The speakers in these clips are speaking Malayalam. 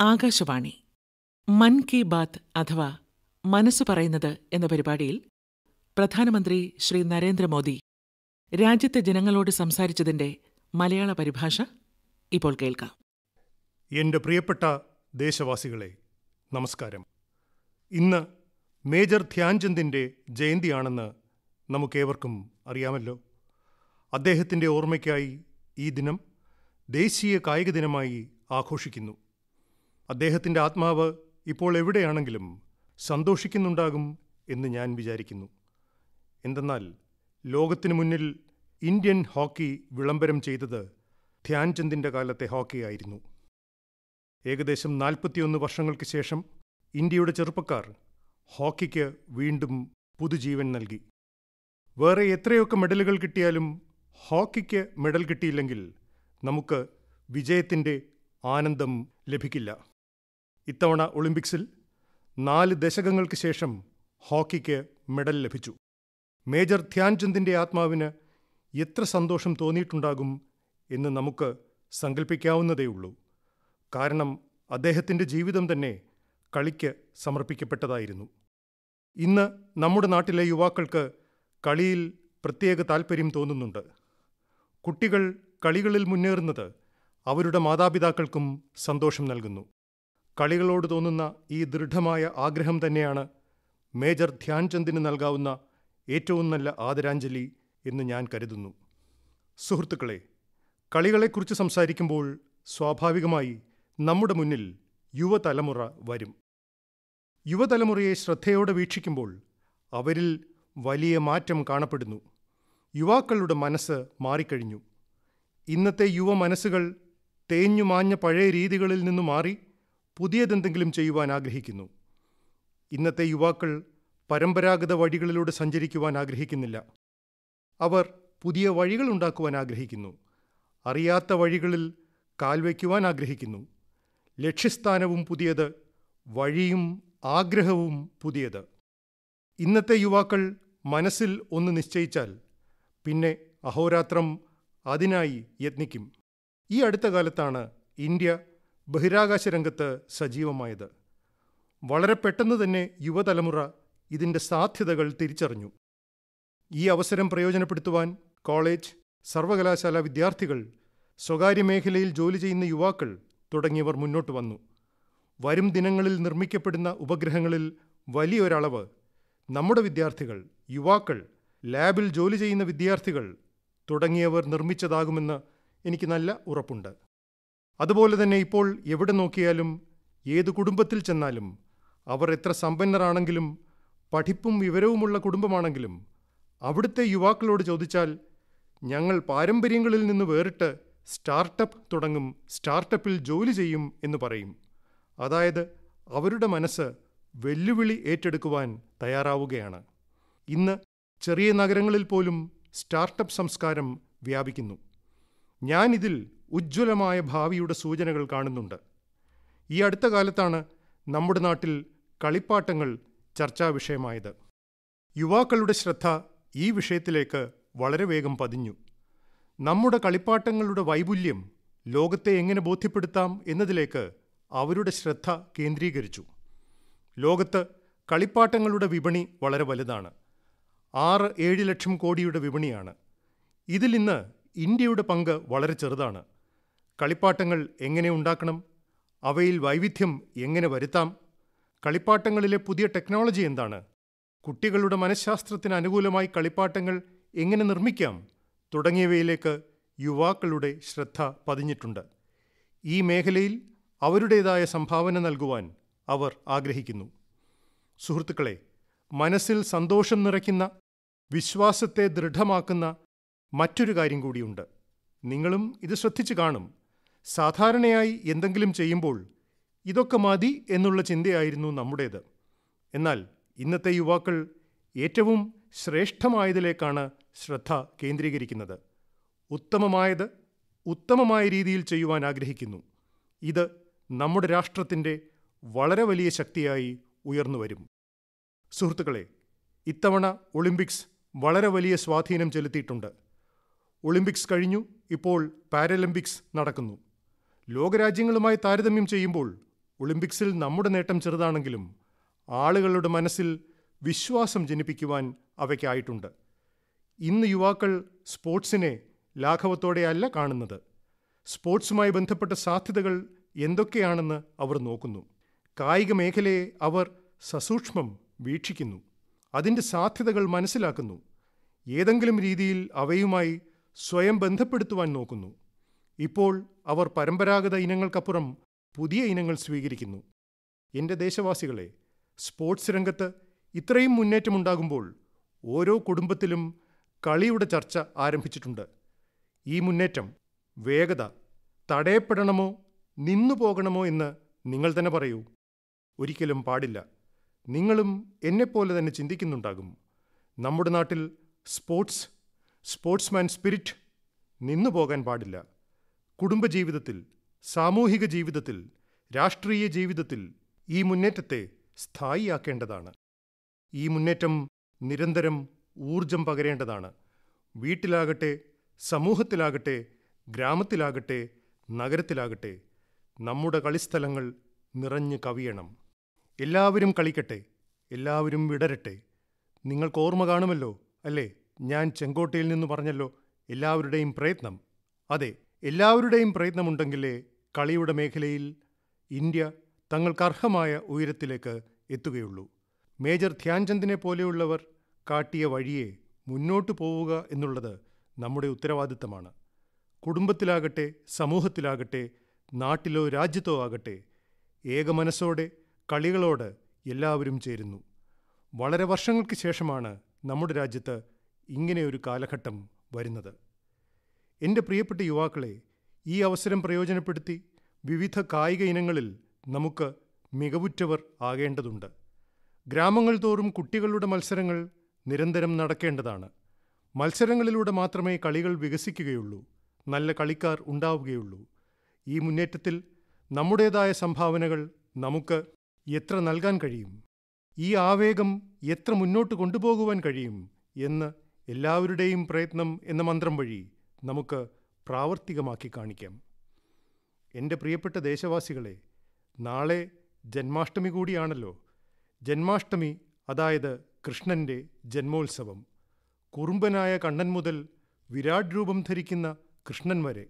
ആകാശവാണി. മൻ കി ബാത് അഥവാ മനസ്സ് പറയുന്നത് എന്ന പരിപാടിയിൽ പ്രധാനമന്ത്രി ശ്രീ നരേന്ദ്രമോദി രാജ്യത്തെ ജനങ്ങളോട് സംസാരിച്ചതിന്റെ മലയാള പരിഭാഷ ഇപ്പോൾ കേൾക്കാം. എന്റെ പ്രിയപ്പെട്ട ദേശവാസികളെ നമസ്കാരം. ഇന്ന് മേജർ ധ്യാൻചന്ദിന്റെ ജയന്തിയാണെന്ന് നമുക്കേവർക്കും അറിയാമല്ലോ. അദ്ദേഹത്തിന്റെ ഓർമ്മയ്ക്കായി ഈ ദിനം ദേശീയ കായിക ദിനമായി ആഘോഷിക്കുന്നു. അദ്ദേഹത്തിന്റെ ആത്മാവ് ഇപ്പോൾ എവിടെയാണെങ്കിലും സന്തോഷിക്കുന്നുണ്ടാകും എന്ന് ഞാൻ വിചാരിക്കുന്നു. എന്തെന്നാൽ ലോകത്തിനു മുന്നിൽ ഇന്ത്യൻ ഹോക്കി വിളംബരം ചെയ്തത് ധ്യാൻചന്ദിന്റെ കാലത്തെ ഹോക്കിയായിരുന്നു ഏകദേശം നാൽപ്പത്തിയൊന്ന് വർഷങ്ങൾക്ക് ശേഷം ഇന്ത്യയുടെ ചെറുപ്പക്കാർ ഹോക്കിക്ക് വീണ്ടും പുതുജീവൻ നൽകി. വേറെ എത്രയൊക്കെ മെഡലുകൾ കിട്ടിയാലും ഹോക്കിക്ക് മെഡൽ കിട്ടിയില്ലെങ്കിൽ നമുക്ക് വിജയത്തിന്റെ ആനന്ദം ലഭിക്കില്ല. ഇത്തവണ ഒളിമ്പിക്സിൽ നാല് ദശകങ്ങൾക്ക് ശേഷം ഹോക്കിക്ക് മെഡൽ ലഭിച്ചു. മേജർ ധ്യാൻചന്ദിന്റെ ആത്മാവിന് എത്ര സന്തോഷം തോന്നിയിട്ടുണ്ടാകും എന്ന് നമുക്ക് സങ്കല്പിക്കാവുന്നതേയുള്ളൂ കാരണം അദ്ദേഹത്തിന്റെ ജീവിതം തന്നെ കളിക്ക് സമർപ്പിക്കപ്പെട്ടതായിരുന്നു. ഇന്ന് നമ്മുടെ നാട്ടിലെ യുവാക്കൾക്ക് കളിയിൽ പ്രത്യേക താൽപ്പര്യം തോന്നുന്നുണ്ട്. കുട്ടികൾ കളികളിൽ മുന്നേറുന്നത് അവരുടെ മാതാപിതാക്കൾക്കും സന്തോഷം നൽകുന്നു. കളികളോട് തോന്നുന്ന ഈ ദൃഢമായ ആഗ്രഹം തന്നെയാണ് മേജർ ധ്യാൻചന്ദിന് നൽകാവുന്ന ഏറ്റവും നല്ല ആദരാഞ്ജലി എന്ന് ഞാൻ കരുതുന്നു. സുഹൃത്തുക്കളെ കളികളെക്കുറിച്ച് സംസാരിക്കുമ്പോൾ സ്വാഭാവികമായി നമ്മുടെ മുന്നിൽ യുവതലമുറ വരും. യുവതലമുറയെ ശ്രദ്ധയോടെ വീക്ഷിക്കുമ്പോൾ അവരിൽ വലിയ മാറ്റം കാണപ്പെടുന്നു. യുവാക്കളുടെ മനസ്സ് മാറിക്കഴിഞ്ഞു. ഇന്നത്തെ യുവ മനസ്സുകൾ തേഞ്ഞു മാഞ്ഞ പഴയ രീതികളിൽ നിന്ന് മാറി പുതിയതെന്തെങ്കിലും ചെയ്യുവാൻ ആഗ്രഹിക്കുന്നു. ഇന്നത്തെ യുവാക്കൾ പരമ്പരാഗത വഴികളിലൂടെ സഞ്ചരിക്കുവാൻ ആഗ്രഹിക്കുന്നില്ല. അവർ പുതിയ വഴികൾ ഉണ്ടാക്കുവാൻ ആഗ്രഹിക്കുന്നു. അറിയാത്ത വഴികളിൽ കാൽവയ്ക്കുവാൻ ആഗ്രഹിക്കുന്നു. ലക്ഷ്യസ്ഥാനവും പുതിയത് വഴിയും ആഗ്രഹവും പുതിയത്. ഇന്നത്തെ യുവാക്കൾ മനസ്സിൽ ഒന്ന് നിശ്ചയിച്ചാൽ പിന്നെ അഹോരാത്രം അതിനായി യത്നിക്കും. ഈ അടുത്ത കാലത്താണ് ഇന്ത്യ ബഹിരാകാശ രംഗത്ത് സജീവമായത്. വളരെ പെട്ടെന്ന് തന്നെ യുവതലമുറ ഇതിന്റെ സാധ്യതകൾ തിരിച്ചറിഞ്ഞു. ഈ അവസരം പ്രയോജനപ്പെടുത്തുവാൻ കോളേജ് സർവകലാശാല വിദ്യാർത്ഥികൾ സ്വകാര്യ മേഖലയിൽ ജോലി ചെയ്യുന്ന യുവാക്കൾ തുടങ്ങിയവർ മുന്നോട്ട് വന്നു. വരും ദിനങ്ങളിൽ നിർമ്മിക്കപ്പെടുന്ന ഉപഗ്രഹങ്ങളിൽ വലിയൊരളവ് നമ്മുടെ വിദ്യാർത്ഥികൾ യുവാക്കൾ ലാബിൽ ജോലി ചെയ്യുന്ന വിദ്യാർത്ഥികൾ തുടങ്ങിയവർ നിർമ്മിച്ചതാകുമെന്ന് എനിക്ക് നല്ല ഉറപ്പുണ്ട്. അതുപോലെ തന്നെ ഇപ്പോൾ എവിടെ നോക്കിയാലും ഏത് കുടുംബത്തിൽ ചെന്നാലും അവർ എത്ര സമ്പന്നരാണെങ്കിലും പഠിപ്പും വിവരവുമുള്ള കുടുംബമാണെങ്കിലും അവിടുത്തെ യുവാക്കളോട് ചോദിച്ചാൽ ഞങ്ങൾ പാരമ്പര്യങ്ങളിൽ നിന്ന് വേറിട്ട് സ്റ്റാർട്ടപ്പ് തുടങ്ങും സ്റ്റാർട്ടപ്പിൽ ജോലി ചെയ്യും എന്ന് പറയും. അതായത് അവരുടെ മനസ്സ് വെല്ലുവിളി ഏറ്റെടുക്കുവാൻ തയ്യാറാവുകയാണ്. ഇന്ന് ചെറിയ നഗരങ്ങളിൽ പോലും സ്റ്റാർട്ടപ്പ് സംസ്കാരം വ്യാപിക്കുന്നു. ഞാനിതിൽ ഉജ്ജ്വലമായ ഭാവിയുടെ സൂചനകൾ കാണുന്നുണ്ട്. ഈ അടുത്ത കാലത്താണ് നമ്മുടെ നാട്ടിൽ കളിപ്പാട്ടങ്ങൾ ചർച്ചാ വിഷയമായത്. യുവാക്കളുടെ ശ്രദ്ധ ഈ വിഷയത്തിലേക്ക് വളരെ വേഗം പതിഞ്ഞു. നമ്മുടെ കളിപ്പാട്ടങ്ങളുടെ വൈപുല്യം ലോകത്തെ എങ്ങനെ ബോധ്യപ്പെടുത്താം എന്നതിലേക്ക് അവരുടെ ശ്രദ്ധ കേന്ദ്രീകരിച്ചു. ലോകത്ത് കളിപ്പാട്ടങ്ങളുടെ വിപണി വളരെ വലുതാണ്. ആറ് ഏഴ് ലക്ഷം കോടിയുടെ വിപണിയാണ്. ഇതിൽ ഇന്ന് ഇന്ത്യയുടെ പങ്ക് വളരെ ചെറുതാണ്. കളിപ്പാട്ടങ്ങൾ എങ്ങനെ ഉണ്ടാക്കണം? അവയിൽ വൈവിധ്യം എങ്ങനെ വരുത്താം? കളിപ്പാട്ടങ്ങളിലെ പുതിയ ടെക്നോളജി എന്താണ്? കുട്ടികളുടെ മനഃശാസ്ത്രത്തിന് അനുകൂലമായി കളിപ്പാട്ടങ്ങൾ എങ്ങനെ നിർമ്മിക്കാം? തുടങ്ങിയവയിലേക്ക് യുവാക്കളുടെ ശ്രദ്ധ പതിഞ്ഞിട്ടുണ്ട്. ഈ മേഖലയിൽ അവരുടേതായ സംഭാവന നൽകുവാൻ അവർ ആഗ്രഹിക്കുന്നു. സുഹൃത്തുക്കളെ മനസ്സിൽ സന്തോഷം നിറയ്ക്കുന്ന വിശ്വാസത്തെ ദൃഢമാക്കുന്ന മറ്റൊരു കാര്യം കൂടിയുണ്ട്. നിങ്ങളും ഇത് ശ്രദ്ധിച്ചു കാണും. സാധാരണയായി എന്തെങ്കിലും ചെയ്യുമ്പോൾ ഇതൊക്കെ മതി എന്നുള്ള ചിന്തയായിരുന്നു നമ്മുടേത്. എന്നാൽ ഇന്നത്തെ യുവാക്കൾ ഏറ്റവും ശ്രേഷ്ഠമായതിലേക്കാണ് ശ്രദ്ധ കേന്ദ്രീകരിക്കുന്നത്. ഉത്തമമായത് ഉത്തമമായ രീതിയിൽ ചെയ്യുവാൻ ആഗ്രഹിക്കുന്നു. ഇത് നമ്മുടെ രാഷ്ട്രത്തിന്റെ വളരെ വലിയ ശക്തിയായി ഉയർന്നു വരും. സുഹൃത്തുക്കളെ ഇത്തവണ ഒളിമ്പിക്സ് വളരെ വലിയ സ്വാധീനം ചെലുത്തിയിട്ടുണ്ട്. ഒളിമ്പിക്സ് കഴിഞ്ഞു ഇപ്പോൾ പാരലിമ്പിക്സ് നടക്കുന്നു. ലോകരാജ്യങ്ങളുമായി താരതമ്യം ചെയ്യുമ്പോൾ ഒളിമ്പിക്സിൽ നമ്മുടെ നേട്ടം ചെറുതാണെങ്കിലും ആളുകളുടെ മനസ്സിൽ വിശ്വാസം ജനിപ്പിക്കുവാൻ അവയ്ക്കായിട്ടുണ്ട്. ഇന്ന് യുവാക്കൾ സ്പോർട്സിനെ ലാഘവത്തോടെയല്ല കാണുന്നത്. സ്പോർട്സുമായി ബന്ധപ്പെട്ട സാധ്യതകൾ എന്തൊക്കെയാണെന്ന് അവർ നോക്കുന്നു. കായിക മേഖലയെ അവർ സസൂക്ഷ്മം വീക്ഷിക്കുന്നു. അതിന്റെ സാധ്യതകൾ മനസ്സിലാക്കുന്നു. ഏതെങ്കിലും രീതിയിൽ അവയുമായി സ്വയം ബന്ധപ്പെടുത്തുവാൻ നോക്കുന്നു. ഇപ്പോൾ അവർ പരമ്പരാഗത ഇനങ്ങൾക്കപ്പുറം പുതിയ ഇനങ്ങൾ സ്വീകരിക്കുന്നു. എന്റെ ദേശവാസികളെ സ്പോർട്സ് രംഗത്ത് ഇത്രയും മുന്നേറ്റമുണ്ടാകുമ്പോൾ ഓരോ കുടുംബത്തിലും കളിയുടെ ചർച്ച ആരംഭിച്ചിട്ടുണ്ട്. ഈ മുന്നേറ്റം വേഗത തടയപ്പെടണമോ നിന്നു പോകണമോ എന്ന് നിങ്ങൾ തന്നെ പറയൂ. ഒരിക്കലും പാടില്ല. നിങ്ങളും എന്നെപ്പോലെ തന്നെ ചിന്തിക്കുന്നുണ്ടാകും. നമ്മുടെ നാട്ടിൽ സ്പോർട്സ് സ്പോർട്സ്മാൻ സ്പിരിറ്റ് നിന്നു പോകാൻ പാടില്ല. കുടുംബജീവിതത്തിൽ സാമൂഹിക ജീവിതത്തിൽ രാഷ്ട്രീയ ജീവിതത്തിൽ ഈ മുന്നേറ്റത്തെ സ്ഥായിയാക്കേണ്ടതാണ്. ഈ മുന്നേറ്റം നിരന്തരം ഊർജം പകരേണ്ടതാണ്. വീട്ടിലാകട്ടെ സമൂഹത്തിലാകട്ടെ ഗ്രാമത്തിലാകട്ടെ നഗരത്തിലാകട്ടെ നമ്മുടെ കളിസ്ഥലങ്ങൾ നിറഞ്ഞു കവിയണം. എല്ലാവരും കളിക്കട്ടെ എല്ലാവരും വിടരട്ടെ. നിങ്ങൾക്ക് ഓർമ്മ കാണുമല്ലോ അല്ലേ? ഞാൻ ചെങ്കോട്ടയിൽ നിന്ന് പറഞ്ഞല്ലോ എല്ലാവരുടെയും പ്രയത്നം. അതെ എല്ലാവരുടെയും പ്രയത്നമുണ്ടെങ്കിലേ കളിയുടെ മേഖലയിൽ ഇന്ത്യ തങ്ങൾക്ക് അർഹമായ ഉയരത്തിലേക്ക് എത്തുകയുള്ളൂ. മേജർ ധ്യാൻചന്ദിനെ പോലെയുള്ളവർ കാട്ടിയ വഴിയെ മുന്നോട്ടു പോവുക എന്നുള്ളത് നമ്മുടെ ഉത്തരവാദിത്തമാണ്. കുടുംബത്തിലാകട്ടെ സമൂഹത്തിലാകട്ടെ നാട്ടിലോ രാജ്യത്തോ ആകട്ടെ ഏകമനസ്സോടെ കളികളോട് എല്ലാവരും ചേരുന്നു. വളരെ വർഷങ്ങൾക്ക് ശേഷമാണ് നമ്മുടെ രാജ്യത്ത് ഇങ്ങനെയൊരു കാലഘട്ടം വരുന്നത്. എന്റെ പ്രിയപ്പെട്ട യുവാക്കളെ ഈ അവസരം പ്രയോജനപ്പെടുത്തി വിവിധ കായിക ഇനങ്ങളിൽ നമുക്ക് മികവുറ്റവർ ആകേണ്ടതുണ്ട്. ഗ്രാമങ്ങൾ തോറും കുട്ടികളുടെ മത്സരങ്ങൾ നിരന്തരം നടക്കേണ്ടതാണ്. മത്സരങ്ങളിലൂടെ മാത്രമേ കളികൾ വികസിക്കുകയുള്ളൂ നല്ല കളിക്കാർ ഉണ്ടാവുകയുള്ളൂ. ഈ മുന്നേറ്റത്തിൽ നമ്മുടേതായ സംഭാവനകൾ നമുക്ക് എത്ര നൽകാൻ കഴിയും? ഈ ആവേഗം എത്ര മുന്നോട്ട് കൊണ്ടുപോകുവാൻ കഴിയും എന്ന് എല്ലാവരുടെയും പ്രയത്നം എന്ന മന്ത്രം വഴി നമുക്ക് പ്രാവർത്തികമാക്കി കാണിക്കാം. എന്റെ പ്രിയപ്പെട്ട ദേശവാസികളെ നാളെ ജന്മാഷ്ടമി കൂടിയാണല്ലോ. ജന്മാഷ്ടമി അതായത് കൃഷ്ണന്റെ ജന്മോത്സവം. കുറുമ്പനായ കണ്ണൻ മുതൽ വിരാട് രൂപം ധരിക്കുന്ന കൃഷ്ണൻ വരെ.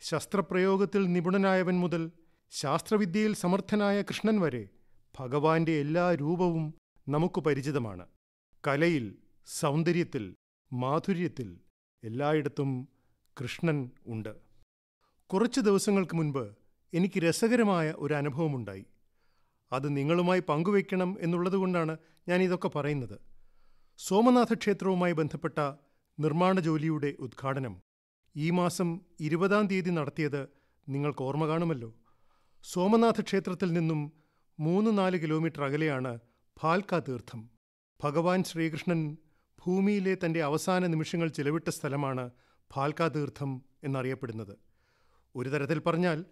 ശസ്ത്രപ്രയോഗത്തിൽ നിപുണനായവൻ മുതൽ ശാസ്ത്രവിദ്യയിൽ സമർത്ഥനായ കൃഷ്ണൻ വരെ ഭഗവാന്റെ എല്ലാ രൂപവും നമുക്ക് പരിചിതമാണ്. കലയിൽ സൗന്ദര്യത്തിൽ മാധുര്യത്തിൽ എല്ലായിടത്തും കൃഷ്ണൻ ഉണ്ട്. കുറച്ച് ദിവസങ്ങൾക്ക് മുൻപ് എനിക്ക് രസകരമായ ഒരു അനുഭവമുണ്ടായി. അത് നിങ്ങളുമായി പങ്കുവയ്ക്കണം എന്നുള്ളതുകൊണ്ടാണ് ഞാൻ ഇതൊക്കെ പറയുന്നത്. സോമനാഥ ക്ഷേത്രവുമായി ബന്ധപ്പെട്ട നിർമ്മാണ ജോലിയുടെ ഉദ്ഘാടനം ഈ മാസം ഇരുപതാം തീയതി നടത്തിയത് നിങ്ങൾക്ക് ഓർമ്മ കാണുമല്ലോ. സോമനാഥ ക്ഷേത്രത്തിൽ നിന്നും മൂന്ന് നാല് കിലോമീറ്റർ അകലെയാണ് ഭാൽക്ക തീർത്ഥം. ഭഗവാൻ ശ്രീകൃഷ്ണൻ ഭൂമിയിലെ തന്റെ അവസാന നിമിഷങ്ങൾ ചിലവിട്ട സ്ഥലമാണ് ഭാൽക്ക തീർത്ഥം എന്നറിയപ്പെടുന്നത്. ഒരു തരത്തിൽ പറഞ്ഞാൽ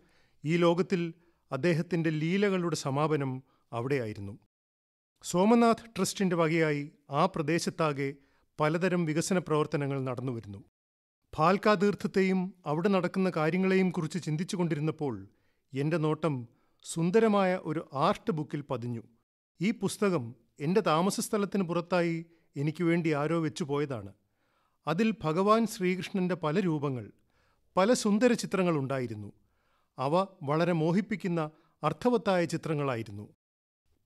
ഈ ലോകത്തിൽ അദ്ദേഹത്തിന്റെ ലീലകളുടെ സമാപനം അവിടെയായിരുന്നു. സോമനാഥ് ട്രസ്റ്റിന്റെ വകയായി ആ പ്രദേശത്താകെ പലതരം വികസന പ്രവർത്തനങ്ങൾ നടന്നുവരുന്നു ഭാൽക്കാതീർത്ഥത്തെയും അവിടെ നടക്കുന്ന കാര്യങ്ങളെയും കുറിച്ച് ചിന്തിച്ചു കൊണ്ടിരുന്നപ്പോൾ എന്റെ നോട്ടം സുന്ദരമായ ഒരു ആർട്ട് ബുക്കിൽ പതിഞ്ഞു. ഈ പുസ്തകം എന്റെ താമസസ്ഥലത്തിന് പുറത്തായി എനിക്ക് വേണ്ടി ആരോ വെച്ചുപോയതാണ്. അതിൽ ഭഗവാൻ ശ്രീകൃഷ്ണന്റെ പല രൂപങ്ങൾ പല സുന്ദര ചിത്രങ്ങൾ ഉണ്ടായിരുന്നു. അവ വളരെ മോഹിപ്പിക്കുന്ന അർത്ഥവത്തായ ചിത്രങ്ങളായിരുന്നു.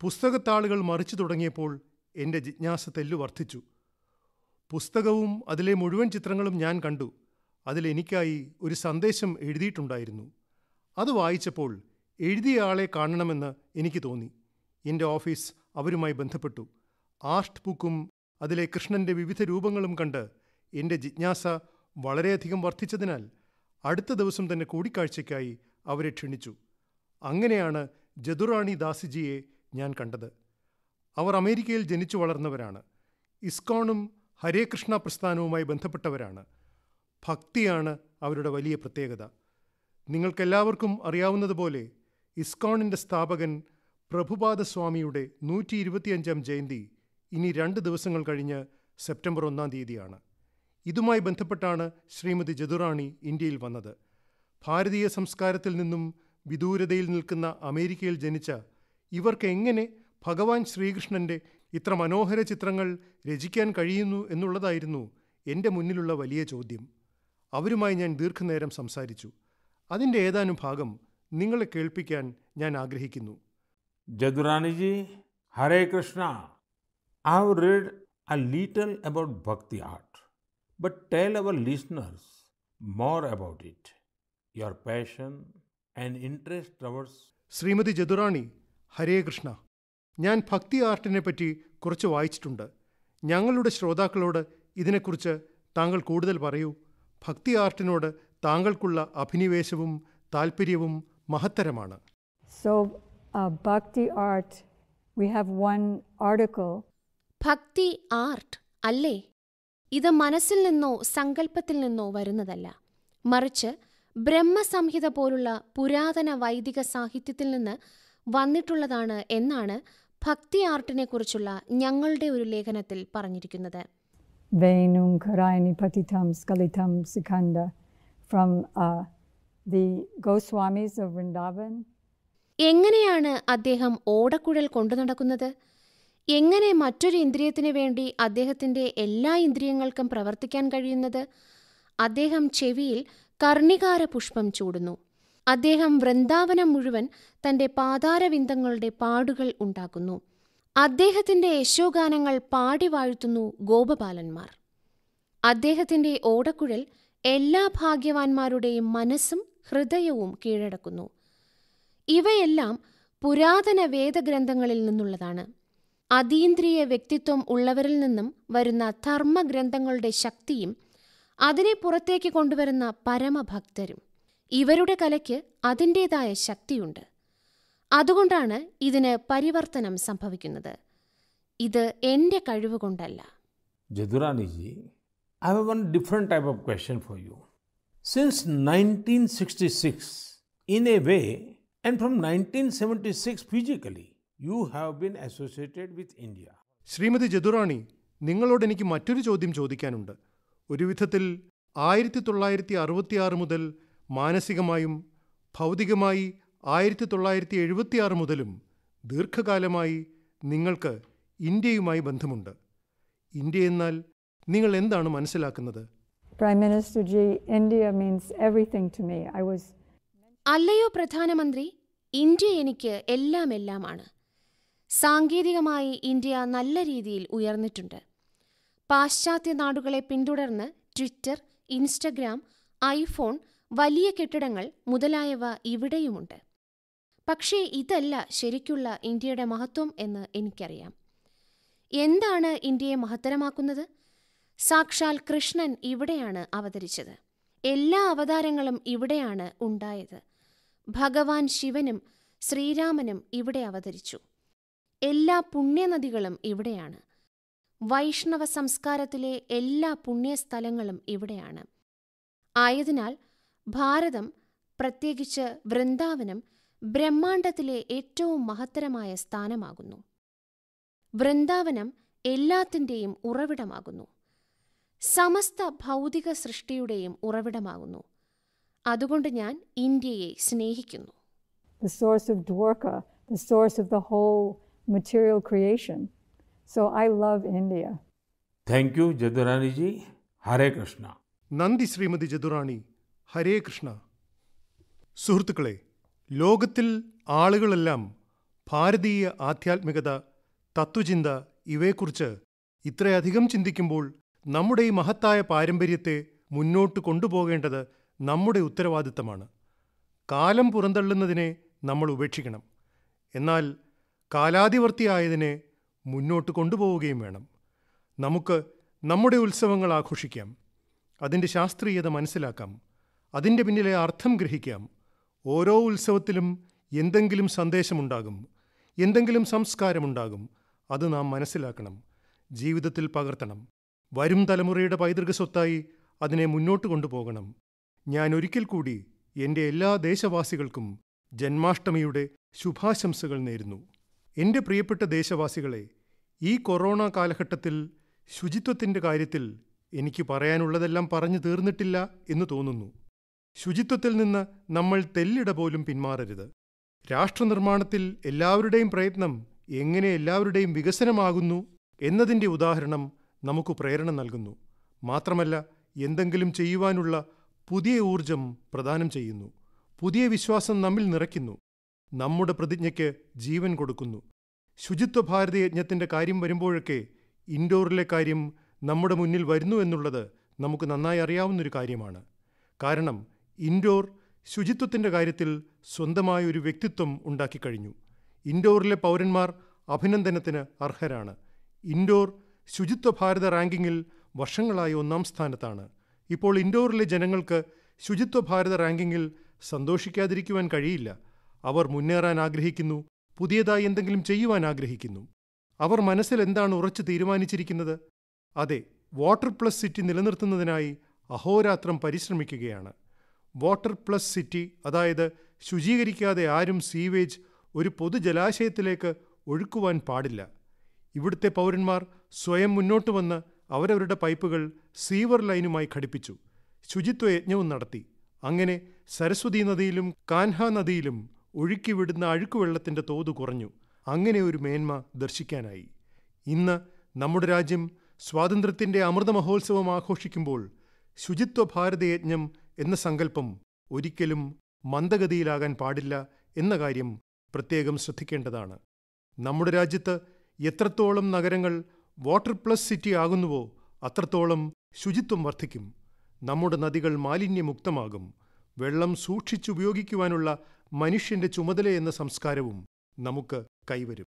പുസ്തകത്താളുകൾ മറിച്ചു തുടങ്ങിയപ്പോൾ എന്റെ ജിജ്ഞാസ തെല്ലു വർദ്ധിച്ചു. പുസ്തകവും അതിലെ മുഴുവൻ ചിത്രങ്ങളും ഞാൻ കണ്ടു. അതിലെനിക്കായി ഒരു സന്ദേശം എഴുതിയിട്ടുണ്ടായിരുന്നു. അത് വായിച്ചപ്പോൾ എഴുതിയ ആളെ കാണണമെന്ന് എനിക്ക് തോന്നി. എന്റെ ഓഫീസ് അവരുമായി ബന്ധപ്പെട്ടു. ആർട്ട് ബുക്കും അതിലെ കൃഷ്ണന്റെ വിവിധ രൂപങ്ങളും കണ്ട് എന്റെ ജിജ്ഞാസ വളരെയധികം വർദ്ധിച്ചതിനാൽ അടുത്ത ദിവസം തന്നെ കൂടിക്കാഴ്ചയ്ക്കായി അവരെ ക്ഷണിച്ചു. അങ്ങനെയാണ് ജദുറാണി ദാസിജിയെ ഞാൻ കണ്ടത്. അവർ അമേരിക്കയിൽ ജനിച്ചു വളർന്നവരാണ്. ഇസ്കോണും ഹരേ കൃഷ്ണ പ്രസ്ഥാനവുമായി ബന്ധപ്പെട്ടവരാണ്. ഭക്തിയാണ് അവരുടെ വലിയ പ്രത്യേകത. നിങ്ങൾക്കെല്ലാവർക്കും അറിയാവുന്നതുപോലെ ഇസ്കോണിന്റെ സ്ഥാപകൻ പ്രഭുപാദസ്വാമിയുടെ നൂറ്റി ഇരുപത്തിയഞ്ചാം ജയന്തി ഇനി രണ്ട് ദിവസങ്ങൾ കഴിഞ്ഞ് സെപ്റ്റംബർ ഒന്നാം തീയതിയാണ്. ഇതുമായി ബന്ധപ്പെട്ടാണ് ശ്രീമതി ജദുറാണി ഇന്ത്യയിൽ വന്നത്. ഭാരതീയ സംസ്കാരത്തിൽ നിന്നും വിദൂരതയിൽ നിൽക്കുന്ന അമേരിക്കയിൽ ജനിച്ച ഇവർക്ക് എങ്ങനെ ഭഗവാൻ ശ്രീകൃഷ്ണന്റെ ഇത്ര മനോഹര ചിത്രങ്ങൾ രചിക്കാൻ കഴിയുന്നു എന്നുള്ളതായിരുന്നു എന്റെ മുന്നിലുള്ള വലിയ ചോദ്യം. അവരുമായി ഞാൻ ദീർഘനേരം സംസാരിച്ചു. അതിന്റെ ഏതാനും ഭാഗം നിങ്ങളെ കേൾപ്പിക്കാൻ ഞാൻ ആഗ്രഹിക്കുന്നു. Jadurani ji Hare Krishna. I have read a a about about art but tell our listeners more about it. Your passion and interest towards Shrimati Jadurani Hare Krishna. ഞാൻ ഭക്തി ആർട്ടിനെ പറ്റി കുറച്ച് വായിച്ചിട്ടുണ്ട്. ഞങ്ങളുടെ ശ്രോതാക്കളോട് ഇതിനെക്കുറിച്ച് താങ്കൾ കൂടുതൽ പറയൂ. ഭക്തി ആർട്ടിനോട് താങ്കൾക്കുള്ള അഭിനിവേശവും താല്പര്യവും മഹത്തരമാണ്. So bhakti art we have one one bhakti art അല്ലേ? ഇത് മനസ്സിൽ നിന്നോ സങ്കല്പത്തിൽ നിന്നോ വരുന്നതല്ല. മറിച്ച് ബ്രഹ്മസംഹിത പോലുള്ള പുരാതന വൈദിക സാഹിത്യത്തിൽ നിന്ന് വന്നിട്ടുള്ളതാണ് എന്നാണ് ഭക്തി ആർട്ടിനെക്കുറിച്ചുള്ള ഞങ്ങളുടെ ഒരു ലേഖനത്തിൽ പറഞ്ഞിരിക്കുന്നത്. Venum Karayani Patitam Skalitam Sikanda from uh, the Goswamis of Vrindavan. എങ്ങനെയാണ് അദ്ദേഹം ഓടക്കുഴൽ കൊണ്ടു നടക്കുന്നത്? എങ്ങനെ മറ്റൊരു ഇന്ദ്രിയത്തിനു വേണ്ടി അദ്ദേഹത്തിന്റെ എല്ലാ ഇന്ദ്രിയങ്ങൾക്കും പ്രവർത്തിക്കാൻ കഴിയുന്നത്? അദ്ദേഹം ചെവിയിൽ കർണികാര പുഷ്പം ചൂടുന്നു. അദ്ദേഹം വൃന്ദാവനം മുഴുവൻ തന്റെ പാതാരവിന്ദങ്ങളുടെ പാടുകൾ ഉണ്ടാക്കുന്നു. അദ്ദേഹത്തിന്റെ യശോഗാനങ്ങൾ പാടി വാഴ്ത്തുന്നു ഗോപബാലന്മാർ. അദ്ദേഹത്തിന്റെ ഓടക്കുഴൽ എല്ലാ ഭാഗ്യവാന്മാരുടെയും മനസ്സും ഹൃദയവും കീഴടക്കുന്നു. ഇവയെല്ലാം പുരാതന വേദഗ്രന്ഥങ്ങളിൽ നിന്നുള്ളതാണ്. അതീന്ദ്രിയ വ്യക്തിത്വം ഉള്ളവരിൽ നിന്നും വരുന്ന ധർമ്മഗ്രന്ഥങ്ങളുടെ ശക്തിയും അതിനെ പുറത്തേക്ക് കൊണ്ടുവരുന്ന പരമഭക്തരും. ഇവരുടെ കലയ്ക്ക് അതിന്റേതായ ശക്തിയുണ്ട്. അതുകൊണ്ടാണ് ഇതിന് പരിവർത്തനം സംഭവിക്കുന്നത്. ഇത് എന്റെ കഴിവുകൊണ്ടല്ല. Jaduraniji I have one different type of question for you since nineteen sixty six in 1966, way and from nineteen seventy 1976 physically, you have been associated with India Shrimati Jadurani നിങ്ങളോട് എനിക്ക് മറ്റൊരു ചോദ്യം ചോദിക്കാനുണ്ട്. ഒരു വിധത്തിൽ ആയിരത്തി തൊള്ളായിരത്തി അറുപത്തിയാറ് മുതൽ മാനസികമായും ഭൗതികമായി ആയിരത്തി തൊള്ളായിരത്തി എഴുപത്തിയാറ് മുതലും ദീർഘകാലമായി നിങ്ങൾക്ക് ഇന്ത്യയുമായി ബന്ധമുണ്ട്. ഇന്ത്യ എന്നാൽ നിങ്ങൾ എന്താണ് മനസ്സിലാക്കുന്നത്? Prime Minister Ji, India means everything to me. I was അല്ലയോ പ്രധാനമന്ത്രി ഇന്ത്യ എനിക്ക് എല്ലാം എല്ലാമാണ് സാങ്കേതികമായി ഇന്ത്യ നല്ല രീതിയിൽ ഉയർന്നിട്ടുണ്ട്. പാശ്ചാത്യ നാടുകളെ പിന്തുടർന്ന് ട്വിറ്റർ ഇൻസ്റ്റഗ്രാം ഐഫോൺ വലിയ കെട്ടിടങ്ങൾ മുതലായവ ഇവിടെയുമുണ്ട്. പക്ഷേ ഇതല്ല ശരിക്കുള്ള ഇന്ത്യയുടെ മഹത്വം എന്ന് എനിക്കറിയാം. എന്താണ് ഇന്ത്യയെ മഹത്തരമാക്കുന്നത്? സാക്ഷാൽ കൃഷ്ണൻ ഇവിടെയാണ് അവതരിച്ചത്. എല്ലാ അവതാരങ്ങളും ഇവിടെയാണ് ഉണ്ടായത്. ഭഗവാൻ ശിവനും ശ്രീരാമനും ഇവിടെ അവതരിച്ചു. എല്ലാ പുണ്യനദികളും ഇവിടെയാണ്. വൈഷ്ണവ സംസ്കാരത്തിലെ എല്ലാ പുണ്യസ്ഥലങ്ങളും ഇവിടെയാണ്. ആയതിനാൽ ഭാരതം പ്രത്യേകിച്ച് വൃന്ദാവനം ബ്രഹ്മാണ്ടത്തിലെ ഏറ്റവും മഹത്തരമായ സ്ഥാനമാകുന്നു. വൃന്ദാവനം എല്ലാത്തിന്റെയും ഉറവിടമാകുന്നു. സമസ്ത ഭൗതിക സൃഷ്ടിയുടെയും ഉറവിടമാകുന്നു. അതുകൊണ്ട് ഞാൻ ഇന്ത്യയെ സ്നേഹിക്കുന്നു. The source of Dwarka, the source of the whole material creation. So I love India. Thank you, Jadurani ji. Hare Krishna. നന്ദി ശ്രീമതി ജദുറാണി ഹരേ കൃഷ്ണ സുഹൃത്തുക്കളെ ലോകത്തിൽ ആളുകളെല്ലാം ഭാരതീയ ആധ്യാത്മികത തത്വചിന്ത ഇവയെക്കുറിച്ച് ഇത്രയധികം ചിന്തിക്കുമ്പോൾ നമ്മുടെ ഈ മഹത്തായ പാരമ്പര്യത്തെ മുന്നോട്ട് കൊണ്ടുപോകേണ്ടത് നമ്മുടെ ഉത്തരവാദിത്തമാണ് കാലം പുറന്തള്ളുന്നതിനെ നമ്മൾ ഉപേക്ഷിക്കണം എന്നാൽ കാലാതിവർത്തിയായതിനെ മുന്നോട്ട് കൊണ്ടുപോവുകയും വേണം. നമുക്ക് നമ്മുടെ ഉത്സവങ്ങൾ ആഘോഷിക്കാം. അതിന്റെ ശാസ്ത്രീയത മനസ്സിലാക്കാം. അതിന്റെ പിന്നിലെ അർത്ഥം ഗ്രഹിക്കാം. ഓരോ ഉത്സവത്തിലും എന്തെങ്കിലും സന്ദേശമുണ്ടാകും. എന്തെങ്കിലും സംസ്കാരമുണ്ടാകും. അത് നാം മനസ്സിലാക്കണം. ജീവിതത്തിൽ പകർത്തണം. വരും തലമുറയുടെ പൈതൃക സ്വത്തായി അതിനെ മുന്നോട്ട് കൊണ്ടുപോകണം. ഞാൻ ഒരിക്കൽ കൂടി എന്റെ എല്ലാ ദേശവാസികൾക്കും ജന്മാഷ്ടമിയുടെ ശുഭാശംസകൾ നേരുന്നു. എന്റെ പ്രിയപ്പെട്ട ദേശവാസികളെ ഈ കൊറോണ കാലഘട്ടത്തിൽ ശുചിത്വത്തിന്റെ കാര്യത്തിൽ എനിക്ക് പറയാനുള്ളതെല്ലാം പറഞ്ഞു തീർന്നിട്ടില്ല എന്ന് തോന്നുന്നു. ശുചിത്വത്തിൽ നിന്ന് നമ്മൾ തെല്ലിട പോലും പിന്മാറരുത്. രാഷ്ട്രനിർമ്മാണത്തിൽ എല്ലാവരുടെയും പ്രയത്നം എങ്ങനെ എല്ലാവരുടെയും വികസനമാകുന്നു എന്നതിന്റെ ഉദാഹരണം നമുക്ക് പ്രേരണ നൽകുന്നു. മാത്രമല്ല എന്തെങ്കിലും ചെയ്യുവാനുള്ള പുതിയ ഊർജം പ്രദാനം ചെയ്യുന്നു. പുതിയ വിശ്വാസം നമ്മിൽ നിറയ്ക്കുന്നു. നമ്മുടെ പ്രതിജ്ഞയ്ക്ക് ജീവൻ കൊടുക്കുന്നു. ശുചിത്വ ഭാരത യജ്ഞത്തിന്റെ കാര്യം വരുമ്പോഴൊക്കെ ഇൻഡോറിലെ കാര്യം നമ്മുടെ മുന്നിൽ വരുന്നു എന്നുള്ളത് നമുക്ക് നന്നായി അറിയാവുന്നൊരു കാര്യമാണ്. കാരണം ഇൻഡോർ ശുചിത്വത്തിന്റെ കാര്യത്തിൽ സ്വന്തമായ ഒരു വ്യക്തിത്വം ഉണ്ടാക്കിക്കഴിഞ്ഞു. ഇൻഡോറിലെ പൗരന്മാർ അഭിനന്ദനത്തിന് അർഹരാണ്. ഇൻഡോർ ശുചിത്വ ഭാരത റാങ്കിങ്ങിൽ വർഷങ്ങളായി ഒന്നാം സ്ഥാനത്താണ്. ഇപ്പോൾ ഇൻഡോറിലെ ജനങ്ങൾക്ക് ശുചിത്വ ഭാരത റാങ്കിങ്ങിൽ സന്തോഷിക്കാതിരിക്കുവാൻ കഴിയില്ല. അവർ മുന്നേറാൻ ആഗ്രഹിക്കുന്നു പുതിയതായി എന്തെങ്കിലും ചെയ്യുവാൻ ആഗ്രഹിക്കുന്നു. അവർ മനസ്സിൽ എന്താണ് ഉറച്ചു തീരുമാനിച്ചിരിക്കുന്നത്? അതെ വാട്ടർ പ്ലസ് സിറ്റി നിലനിർത്തുന്നതിനായി അഹോരാത്രം പരിശ്രമിക്കുകയാണ്. വാട്ടർ പ്ലസ് സിറ്റി അതായത് ശുചീകരിക്കാതെ ആരും സീവേജ് ഒരു പൊതുജലാശയത്തിലേക്ക് ഒഴുക്കുവാൻ പാടില്ല. ഇവിടുത്തെ പൗരന്മാർ സ്വയം മുന്നോട്ട് വന്ന് അവരവരുടെ പൈപ്പുകൾ സീവർ ലൈനുമായി ഘടിപ്പിച്ചു. ശുചിത്വ യജ്ഞവും നടത്തി. അങ്ങനെ സരസ്വതി നദിയിലും കാൻഹ നദിയിലും ഒഴുക്കിവിടുന്ന അഴുക്കുവെള്ളത്തിന്റെ തോത് കുറഞ്ഞു. അങ്ങനെ ഒരു മേന്മ ദർശിക്കാനായി. ഇന്ന് നമ്മുടെ രാജ്യം സ്വാതന്ത്ര്യത്തിന്റെ അമൃത മഹോത്സവം ആഘോഷിക്കുമ്പോൾ ശുചിത്വ ഭാരതയജ്ഞം എന്ന സങ്കല്പം ഒരിക്കലും മന്ദഗതിയിലാകാൻ പാടില്ല എന്ന കാര്യം പ്രത്യേകം ശ്രദ്ധിക്കേണ്ടതാണ്. നമ്മുടെ രാജ്യത്ത് എത്രത്തോളം നഗരങ്ങൾ വാട്ടർ പ്ലസ് സിറ്റി ആകുന്നുവോ അത്രത്തോളം ശുചിത്വം വർദ്ധിക്കും. നമ്മുടെ നദികൾ മാലിന്യമുക്തമാകും. വെള്ളം സൂക്ഷിച്ചുപയോഗിക്കുവാനുള്ള മനുഷ്യന്റെ ചുമതല എന്ന സംസ്കാരവും നമുക്ക് കൈവരും.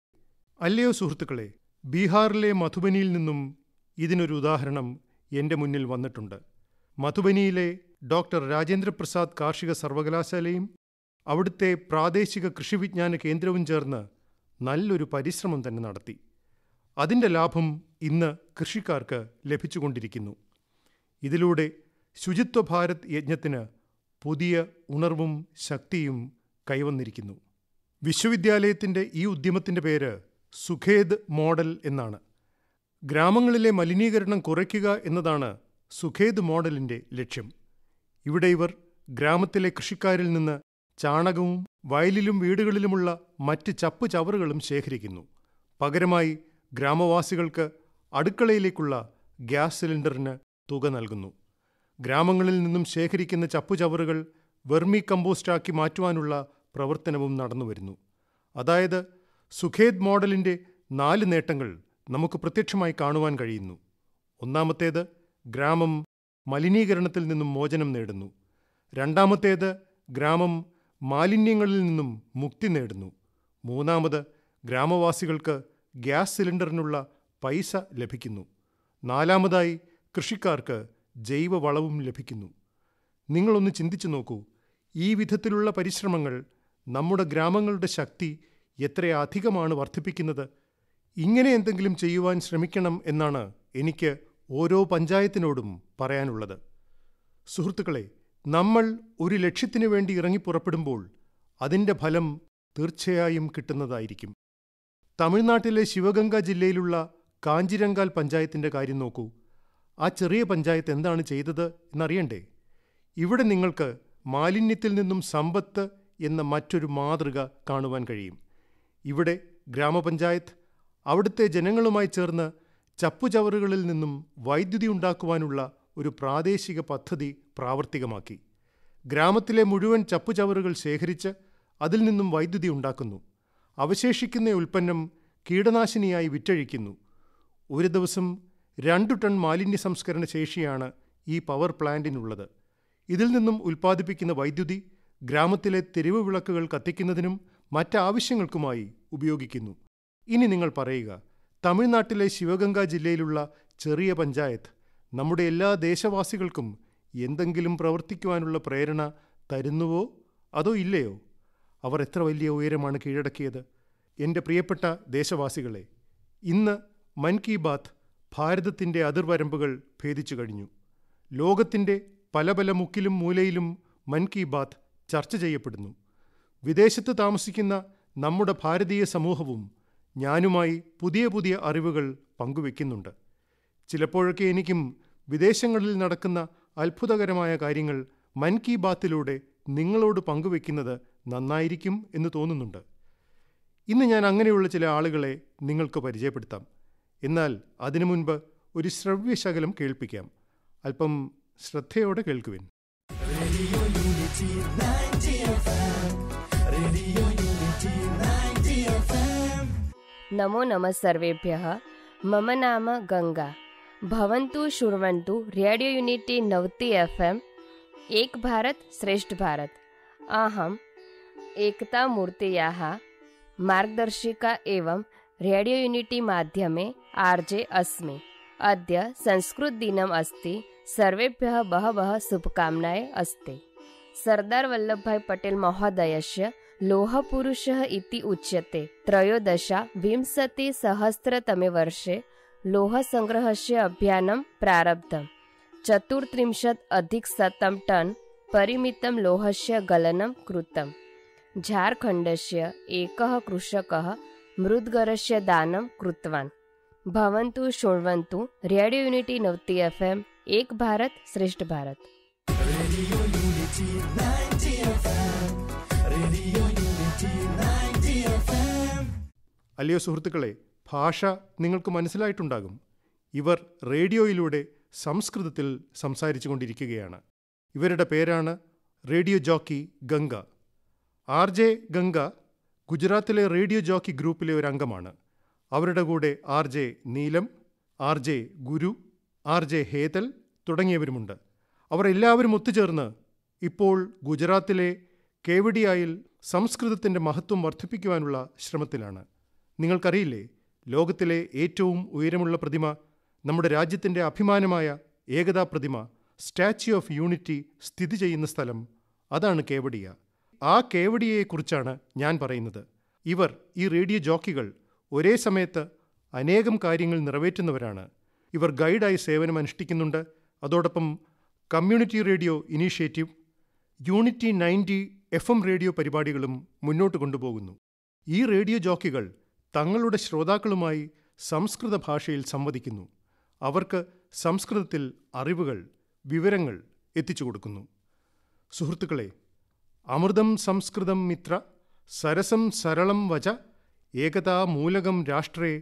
അല്ലയോ സുഹൃത്തുക്കളെ ബീഹാറിലെ മധുബനിയിൽ നിന്നും ഇതിനൊരു ഉദാഹരണം എന്റെ മുന്നിൽ വന്നിട്ടുണ്ട്. മധുബനിയിലെ ഡോക്ടർ രാജേന്ദ്രപ്രസാദ് കാർഷിക സർവകലാശാലയും അവിടുത്തെ പ്രാദേശിക കൃഷിവിജ്ഞാന കേന്ദ്രവും ചേർന്ന് നല്ലൊരു പരിശ്രമം തന്നെ നടത്തി. അതിന്റെ ലാഭം ഇന്ന് കൃഷിക്കാർക്ക് ലഭിച്ചുകൊണ്ടിരിക്കുന്നു. ഇതിലൂടെ ശുചിത്വ ഭാരത് യജ്ഞത്തിന് പുതിയ ഉണർവും ശക്തിയും കൈവന്നിരിക്കുന്നു. വിശ്വവിദ്യാലയത്തിന്റെ ഈ ഉദ്യമത്തിന്റെ പേര് സുഖേദ് മോഡൽ എന്നാണ്. ഗ്രാമങ്ങളിലെ മലിനീകരണം കുറയ്ക്കുക എന്നതാണ് സുഖേദ് മോഡലിന്റെ ലക്ഷ്യം. ഇവിടെ ഇവർ ഗ്രാമത്തിലെ കൃഷിക്കാരിൽ നിന്ന് ചാണകവും വയലിലും വീടുകളിലുമുള്ള മറ്റ് ചപ്പ് ചവറുകളും ശേഖരിക്കുന്നു. പകരമായി ഗ്രാമവാസികൾക്ക് അടുക്കളയിലേക്കുള്ള ഗ്യാസ് സിലിണ്ടറിന് തുക നൽകുന്നു. ഗ്രാമങ്ങളിൽ നിന്നും ശേഖരിക്കുന്ന ചപ്പുചവറുകൾ വെർമി കമ്പോസ്റ്റാക്കി മാറ്റുവാനുള്ള പ്രവർത്തനവും നടന്നുവരുന്നു. അതായത് സുഖേദ് മോഡലിന്റെ നാല് നേട്ടങ്ങൾ നമുക്ക് പ്രത്യക്ഷമായി കാണുവാൻ കഴിയുന്നു. ഒന്നാമത്തേത് ഗ്രാമം മലിനീകരണത്തിൽ നിന്നും മോചനം നേടുന്നു. രണ്ടാമത്തേത് ഗ്രാമം മാലിന്യങ്ങളിൽ നിന്നും മുക്തി നേടുന്നു. മൂന്നാമത് ഗ്രാമവാസികൾക്ക് ഗ്യാസ് സിലിണ്ടറിനുള്ള പൈസ ലഭിക്കുന്നു. നാലാമതായി കൃഷിക്കാർക്ക് ജൈവവളവും ലഭിക്കുന്നു. നിങ്ങളൊന്ന് ചിന്തിച്ചു നോക്കൂ. ഈ വിധത്തിലുള്ള പരിശ്രമങ്ങൾ നമ്മുടെ ഗ്രാമങ്ങളുടെ ശക്തി എത്രയധികമാണ് വർദ്ധിപ്പിക്കുന്നത്? ഇങ്ങനെ എന്തെങ്കിലും ചെയ്യുവാൻ ശ്രമിക്കണം എന്നാണ് എനിക്ക് ഓരോ പഞ്ചായത്തിനോടും പറയാനുള്ളത്. സുഹൃത്തുക്കളെ നമ്മൾ ഒരു ലക്ഷ്യത്തിനു വേണ്ടി ഇറങ്ങിപ്പുറപ്പെടുമ്പോൾ അതിന്റെ ഫലം തീർച്ചയായും കിട്ടുന്നതായിരിക്കും. തമിഴ്നാട്ടിലെ ശിവഗംഗ ജില്ലയിലുള്ള കാഞ്ചിരങ്കാൽ പഞ്ചായത്തിന്റെ കാര്യം നോക്കൂ. ആ ചെറിയ പഞ്ചായത്ത് എന്താണ് ചെയ്തത് എന്നറിയണ്ടേ? ഇവിടെ നിങ്ങൾക്ക് മാലിന്യത്തിൽ നിന്നും സമ്പത്ത് എന്ന മറ്റൊരു മാതൃക കാണുവാൻ കഴിയും. ഇവിടെ ഗ്രാമപഞ്ചായത്ത് അവിടുത്തെ ജനങ്ങളുമായി ചേർന്ന് ചപ്പുചവറുകളിൽ നിന്നും വൈദ്യുതി ഉണ്ടാക്കുവാനുള്ള ഒരു പ്രാദേശിക പദ്ധതി പ്രാവർത്തികമാക്കി. ഗ്രാമത്തിലെ മുഴുവൻ ചപ്പുചവറുകൾ ശേഖരിച്ച് അതിൽ നിന്നും വൈദ്യുതി ഉണ്ടാക്കുന്നു. അവശേഷിക്കുന്ന ഉൽപ്പന്നം കീടനാശിനിയായി വിറ്റഴിക്കുന്നു. ഒരു ദിവസം രണ്ടു ടൺ മാലിന്യ സംസ്കരണ ശേഷിയാണ് ഈ പവർ പ്ലാന്റിനുള്ളത്. ഇതിൽ നിന്നും ഉൽപ്പാദിപ്പിക്കുന്ന വൈദ്യുതി ഗ്രാമത്തിലെ തെരുവ് വിളക്കുകൾ കത്തിക്കുന്നതിനും മറ്റാവശ്യങ്ങൾക്കുമായി ഉപയോഗിക്കുന്നു. ഇനി നിങ്ങൾ പറയുക തമിഴ്നാട്ടിലെ ശിവഗംഗ ജില്ലയിലുള്ള ചെറിയ പഞ്ചായത്ത് നമ്മുടെ എല്ലാ ദേശവാസികൾക്കും എന്തെങ്കിലും പ്രവർത്തിക്കുവാനുള്ള പ്രേരണ തരുന്നുവോ അതോ ഇല്ലയോ? അവർ എത്ര വലിയ ഉയരമാണ് കീഴടക്കിയത്. എന്റെ പ്രിയപ്പെട്ട ദേശവാസികളെ ഇന്ന് മൻ കി ബാത്ത് ഭാരതത്തിന്റെ അതിർവരമ്പുകൾ ഭേദിച്ചു കഴിഞ്ഞു. ലോകത്തിന്റെ പല പല മുക്കിലും മൂലയിലും മൻ കി ബാത്ത് ചർച്ച ചെയ്യപ്പെടുന്നു. വിദേശത്ത് താമസിക്കുന്ന നമ്മുടെ ഭാരതീയ സമൂഹവും ഞാനുമായി പുതിയ പുതിയ അറിവുകൾ പങ്കുവെക്കുന്നുണ്ട്. ചിലപ്പോഴൊക്കെ എനിക്കും വിദേശങ്ങളിൽ നടക്കുന്ന അത്ഭുതകരമായ കാര്യങ്ങൾ മൻ കി ബാത്തിലൂടെ നിങ്ങളോട് പങ്കുവെക്കുന്നത് നന്നായിരിക്കും എന്ന് തോന്നുന്നുണ്ട്. ഇന്ന് ഞാൻ അങ്ങനെയുള്ള ചില ആളുകളെ നിങ്ങൾക്ക് പരിചയപ്പെടുത്താം. എന്നാൽ അതിനു മുൻപ് ഒരു ശ്രവ്യശകലം കേൾപ്പിക്കാം. അല്പം ശ്രദ്ധയോടെ കേൾക്കുവിൻ नमो नमः सर्वेभ्यः मम नाम गङ्गा भवन्तु शृण्वन्तु रेडियो यूनिटी नवति एफ् एम् एक भारत श्रेष्ठ भारत अहम् एकतामूर्तेयाः मार्गदर्शिका एवं रेडियो यूनिटी माध्यमे आर् जे अस्मि अद्य संस्कृतदिनम् अस्ति સર્વેભ્ય બહવ શુભકામનાએ અસ્તે સરદાર વલ્લભભાઈ પટેલ મહોદયશ્ય લોહપુરુષ ઇતિ ઉચ્યતે ત્રયોદશા વિંશતિ સહસ્રતમે વર્ષે લોહસંગ્રહસ્ય અભિયાનમ પ્રારબ્ધમ ચતુર્ત્રિંશત અધિક શતમ ટન પરિમિતમ લોહસ્ય ગલનમ કૃતમ ઝારખંડસ્ય એક કૃષક મૃદગરસ્ય દાનમ કૃતવાન ભવંતુ શૃણવંતુ રેડિયો યુનિટી નવતી એફએમ एक भारत श्रेष्ठ भारत। അല്ലയോ സുഹൃത്തുക്കളെ ഭാഷ നിങ്ങൾക്ക് മനസ്സിലായിട്ടുണ്ടാകും. ഇവർ റേഡിയോയിലൂടെ സംസ്കൃതത്തിൽ സംസാരിച്ചു കൊണ്ടിരിക്കുകയാണ് ഇവരുടെ പേരാണ് radio jockey Ganga. R J Ganga ഗുജറാത്തിലെ റേഡിയോ ജോക്കി ഗ്രൂപ്പിലെ ഒരു അംഗമാണ് അവരുടെ കൂടെ R J Neelam R J Guru R J Hetal തുടങ്ങിയവരുമുണ്ട്. അവർ എല്ലാവരും ഒത്തുചേർന്ന് ഇപ്പോൾ ഗുജറാത്തിലെ കേവഡിയായിൽ സംസ്കൃതത്തിന്റെ മഹത്വം വർദ്ധിപ്പിക്കുവാനുള്ള ശ്രമത്തിലാണ്. നിങ്ങൾക്കറിയില്ലേ ലോകത്തിലെ ഏറ്റവും ഉയരമുള്ള പ്രതിമ നമ്മുടെ രാജ്യത്തിന്റെ അഭിമാനമായ ഏകതാ പ്രതിമ സ്റ്റാച്യു ഓഫ് യൂണിറ്റി സ്ഥിതി ചെയ്യുന്ന സ്ഥലം അതാണ് കേവഡിയ. ആ കേവടിയയെക്കുറിച്ചാണ് ഞാൻ പറയുന്നത്. ഇവർ ഈ റേഡിയോ ജോക്കികൾ ഒരേ സമയത്ത് അനേകം കാര്യങ്ങൾ നിറവേറ്റുന്നവരാണ്. ഇവർ ഗൈഡായി സേവനം അനുഷ്ഠിക്കുന്നുണ്ട്. അതോടൊപ്പം community radio initiative unity ninety F M radio പരിപാടികളും മുന്നോട്ട് കൊണ്ടുപോകുന്നു. ഈ റേഡിയോ ജോക്കികൾ തങ്ങളുടെ ശ്രോതാക്കളുമായി സംസ്കൃത ഭാഷയിൽ സംവദിക്കുന്നു. അവർക്ക് സംസ്കൃതത്തിൽ അറിവുകൾ വിവരങ്ങൾ എത്തിച്ചു കൊടുക്കുന്നു. സുഹൃത്തുക്കളെ അമൃതം സംസ്കൃതം മിത്ര സരസം സരളം വച ഏകതാ മൂലകം രാഷ്ട്രേ